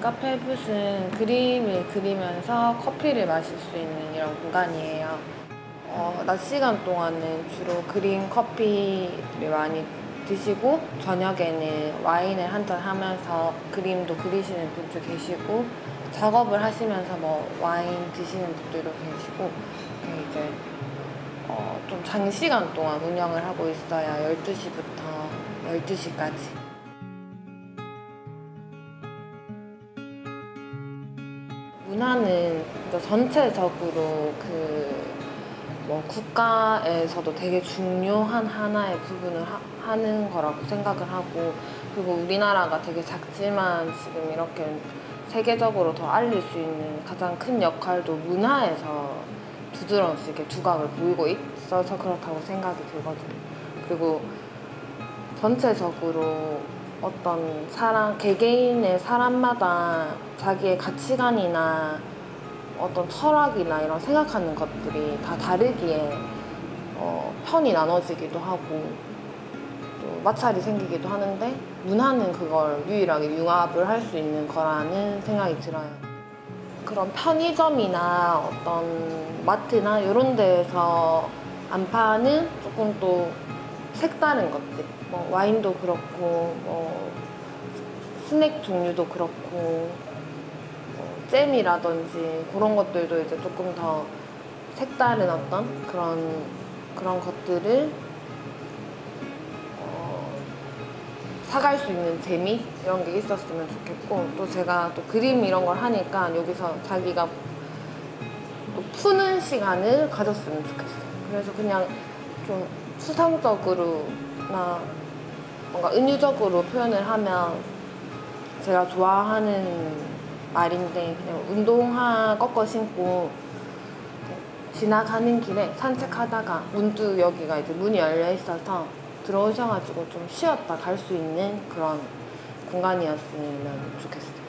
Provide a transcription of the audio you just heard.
카페붓은 그림을 그리면서 커피를 마실 수 있는 이런 공간이에요. 어, 낮 시간 동안은 주로 그린 커피를 많이 드시고 저녁에는 와인을 한잔 하면서 그림도 그리시는 분도 계시고 작업을 하시면서 뭐 와인 드시는 분들도 계시고 이렇게 이제 어, 좀 장시간 동안 운영을 하고 있어요. 12시부터 12시까지. 문화는 진짜 전체적으로 그 뭐 국가에서도 되게 중요한 하나의 부분을 하, 는 거라고 생각을 하고 그리고 우리나라가 되게 작지만 지금 이렇게 세계적으로 더 알릴 수 있는 가장 큰 역할도 문화에서 두드러지게 두각을 보이고 있어서 그렇다고 생각이 들거든요. 그리고 전체적으로 어떤 사람, 개개인의 사람마다 자기의 가치관이나 어떤 철학이나 이런 생각하는 것들이 다 다르기에 어, 편이 나눠지기도 하고 또 마찰이 생기기도 하는데 문화는 그걸 유일하게 융합을 할 수 있는 거라는 생각이 들어요. 그런 편의점이나 어떤 마트나 이런 데에서 안 파는 조금 또 색다른 것들 뭐 와인도 그렇고 뭐 스낵 종류도 그렇고 잼이라든지 그런 것들도 이제 조금 더 색다른 어떤 그런 그런 것들을 어, 사갈 수 있는 재미 이런 게 있었으면 좋겠고 또 제가 또 그림 이런 걸 하니까 여기서 자기가 또 푸는 시간을 가졌으면 좋겠어요. 그래서 그냥 좀 수상적으로나 뭔가 은유적으로 표현을 하면 제가 좋아하는 말인데 그냥 운동화 꺾어 신고 지나가는 길에 산책하다가 문득 여기가 이제 문이 열려 있어서 들어오셔가지고 좀 쉬었다 갈 수 있는 그런 공간이었으면 좋겠어요.